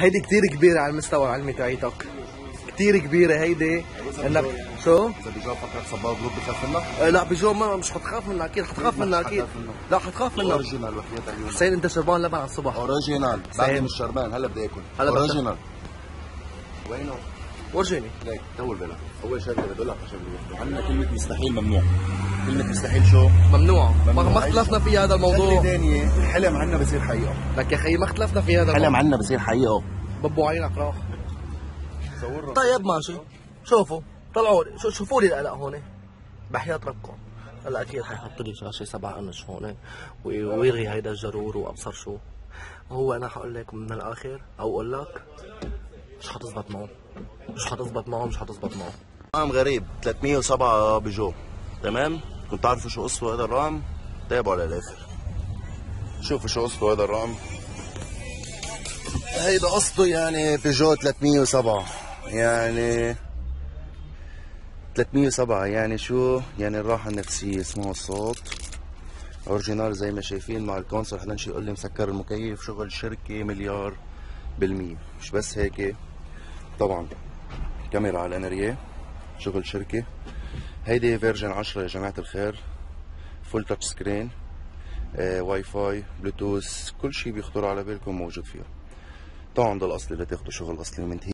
هيدي كتير كبيرة على المستوى العلمي تاعيتك. كتير كبيرة هيدي. انك شو؟ إذا بيجاوب فكرك صباغ جروب بخاف منك. آه، لا بجو ما مش حتخاف منها أكيد حتخاف منها أكيد. لا حتخاف منها أوريجينال وحياة اليوم. حسين أنت شربان لبن على الصبح اوريجينال. بعدني مش شربان هلا بدي أكل. هلا أوريجينال. وينه؟ ورجيني. ليك طول بالك. أول شغله بدي أقول لك عشان عندنا كلمة مستحيل ممنوع. كلمة مستحيل شو؟ ممنوع. ما ممنوع. ما اختلفنا في هذا شغله الموضوع ثانية الحلم عنا بصير حقيقة. لك يا خيي ما اختلفنا في هذا الحلم عنا بصير حقيقة. ببو عينك راح. طيب ماشي. شوفوا. طلعوا لي. شو- شوفوا لي القلق هون. بحياة ربكم. هلا أكيد حيحط لي شاشة سبع انش هون. وي- ويلغي هيدا الجرور وأبصر شو. هو أنا حقول لك من الآخر أو أقول لك؟ مش حتزبط معه مش حتزبط معه مش حتزبط معه رقم غريب 307 بيجو تمام؟ كنت تعرفوا شو قصته هذا الرقم؟ تابعوا للآخر. شوفوا شو قصته هذا الرقم. هيدا قصته يعني بيجو 307 يعني 307 يعني شو؟ يعني الراحة النفسية اسمها الصوت. original زي ما شايفين مع ال console حدا يقول لي مسكر المكيف شغل شركة مليار بالمية. مش بس هيك. طبعا. كاميرا على ال en arrière شغل شركة. هيدي version 10 يا جماعة الخير. full touch screen آه، Wi-Fi Bluetooth كل شيء بيخطر على بالكم موجود فيها. طبعا ده الاصلي اللي شغل أصلي ومنتهي.